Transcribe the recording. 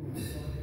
Oh,